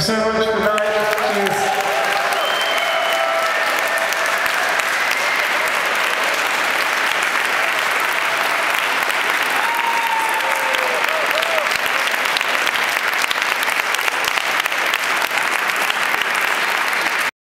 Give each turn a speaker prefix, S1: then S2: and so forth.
S1: you so much for